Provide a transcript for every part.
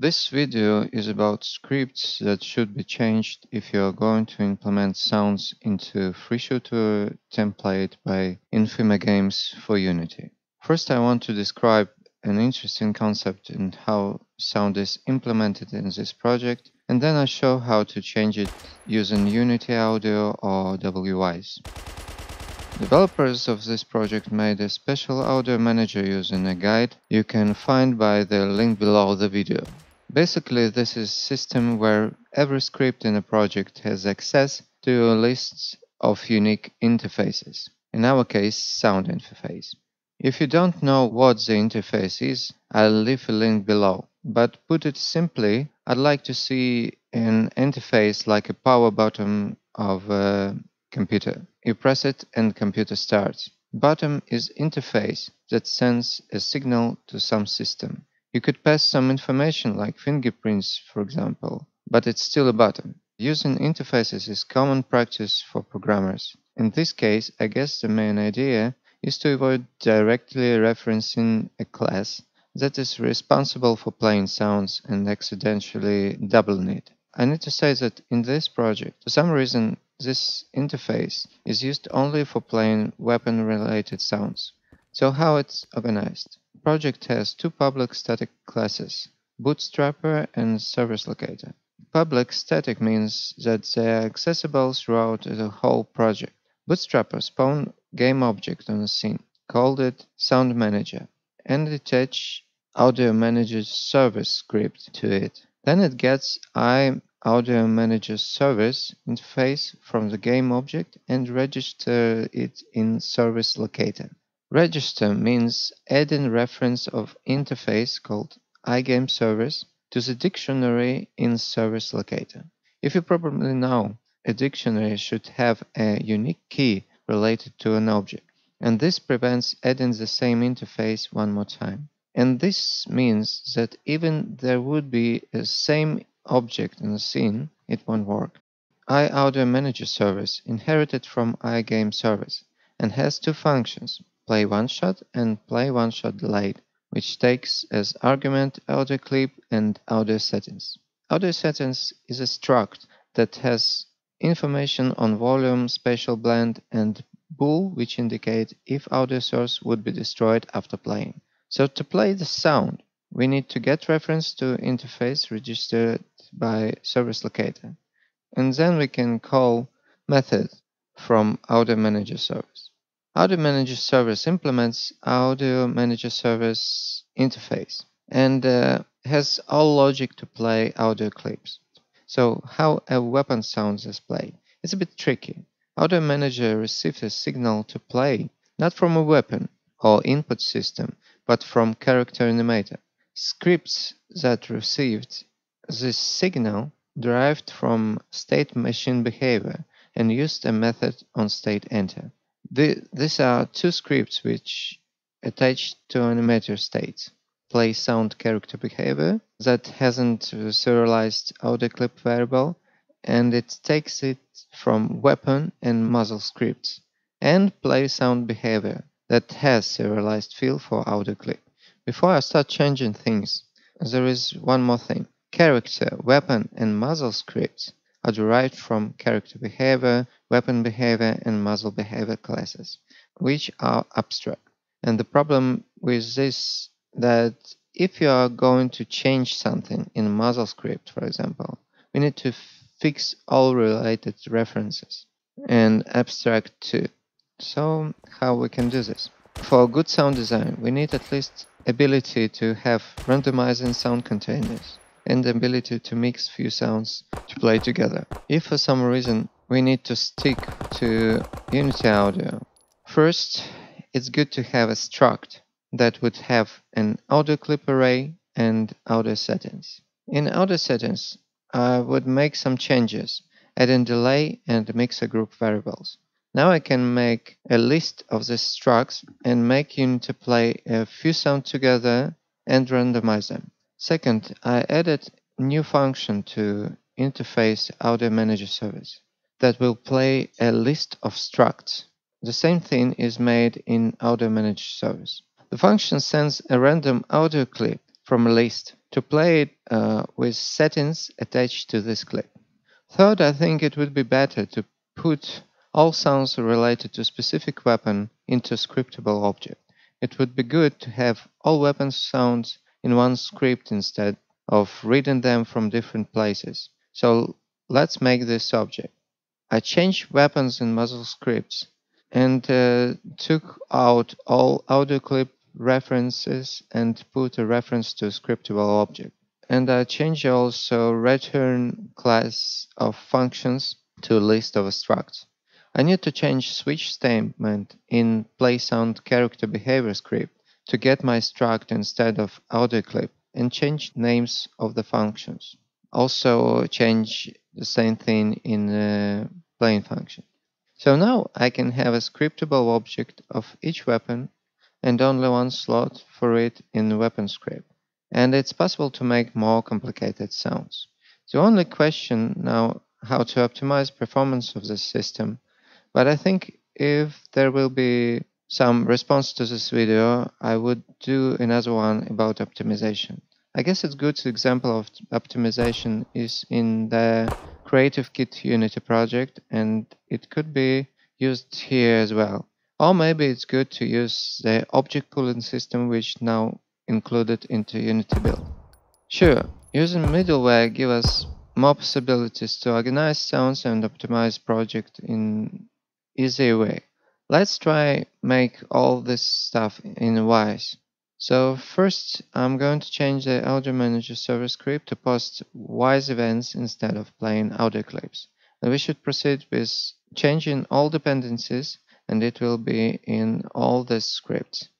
This video is about scripts that should be changed if you are going to implement sounds into FreeShooter template by Infima Games for Unity. First I want to describe an interesting concept in how sound is implemented in this project and then I show how to change it using Unity Audio or Wwise. Developers of this project made a special audio manager using a guide you can find by the link below the video. Basically, this is a system where every script in a project has access to a list of unique interfaces, in our case, sound interface. If you don't know what the interface is, I'll leave a link below. But put it simply, I'd like to see an interface like a power button of a computer. You press it and computer starts. Button is interface that sends a signal to some system. You could pass some information like fingerprints, for example, but it's still a button. Using interfaces is common practice for programmers. In this case, I guess the main idea is to avoid directly referencing a class that is responsible for playing sounds and accidentally doubling it. I need to say that in this project, for some reason, this interface is used only for playing weapon-related sounds. So how it's organized? Project has two public static classes, Bootstrapper and Service Locator. Public static means that they are accessible throughout the whole project. Bootstrapper spawn game object on a scene, called it Sound Manager, and attach Audio Manager service script to it. Then it gets I Audio Manager service interface from the game object and register it in Service Locator. Register means adding reference of interface called iGame service to the dictionary in Service Locator. If you probably know, a dictionary should have a unique key related to an object, and this prevents adding the same interface one more time. And this means that even there would be a same object in the scene, it won't work. iAudio Manager service inherited from iGame service and has two functions, play one shot and play one shot delayed, which takes as argument audio clip and audio settings. Audio settings is a struct that has information on volume, spatial blend, and bool which indicate if audio source would be destroyed after playing. So to play the sound, we need to get reference to interface registered by service locator. And then we can call method from Audio Manager service. Audio Manager service implements Audio Manager service interface and uh, has all logic to play audio clips. So how a weapon sounds is played. It's a bit tricky. Audio Manager receives a signal to play not from a weapon or input system, but from character animator. Scripts that received this signal derived from state machine behavior and used a method on state enter. The, these are two scripts which attach to an emitter state. Play sound character behavior that hasn't serialized audio clip variable and it takes it from weapon and muzzle scripts and play sound behavior that has serialized field for audio clip. Before I start changing things, there is one more thing. Character, weapon, and muzzle scripts are derived from character behavior, weapon behavior, and muzzle behavior classes, which are abstract. And the problem with this that if you are going to change something in muzzle script, for example, we need to fix all related references and abstract too. So how we can do this? For good sound design, we need at least ability to have randomizing sound containers and the ability to mix few sounds to play together. If for some reason we need to stick to Unity Audio, first it's good to have a struct that would have an audio clip array and audio settings. In audio settings, I would make some changes, adding delay and mixer group variables. Now I can make a list of the structs and make Unity play a few sounds together and randomize them. Second, I added new function to interface Audio Manager service that will play a list of structs. The same thing is made in Audio Manager service. The function sends a random audio clip from a list to play it uh, with settings attached to this clip. Third, I think it would be better to put all sounds related to specific weapon into a scriptable object. It would be good to have all weapon sounds in one script instead of reading them from different places. So let's make this object. I changed weapons in muzzle scripts and uh, took out all audio clip references and put a reference to a scriptable object. And I changed also return class of functions to list of structs. I need to change switch statement in play sound character behavior script to get my struct instead of audio clip and change names of the functions. Also change the same thing in the playing function. So now I can have a scriptable object of each weapon and only one slot for it in the weapon script. And it's possible to make more complicated sounds. The only question now how to optimize performance of the system, but I think if there will be some response to this video, I would do another one about optimization. I guess a good example of optimization is in the Creative Kit Unity project and it could be used here as well. Or maybe it's good to use the object pooling system which now included into Unity build. Sure, using middleware give us more possibilities to organize sounds and optimize project in easy way. Let's try make all this stuff in Wwise. So first I'm going to change the audio manager server script to post Wwise events instead of playing audio clips. And we should proceed with changing all dependencies and it will be in all the scripts.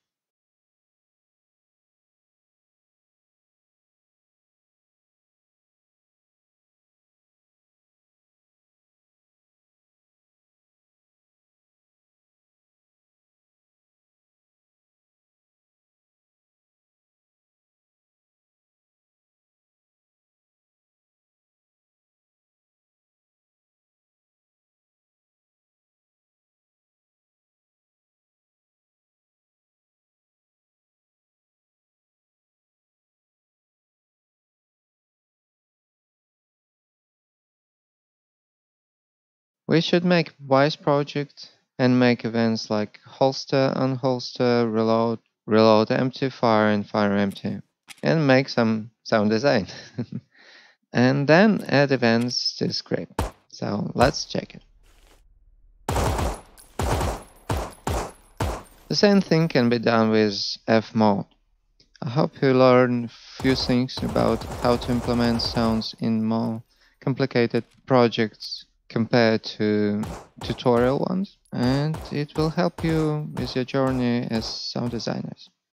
We should make Wwise project and make events like holster, unholster, reload, reload empty, fire and fire empty and make some sound design. and then add events to script. So let's check it. The same thing can be done with fmod. I hope you learn a few things about how to implement sounds in more complicated projects compared to tutorial ones and it will help you with your journey as sound designers.